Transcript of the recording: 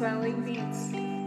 Swelling Beats.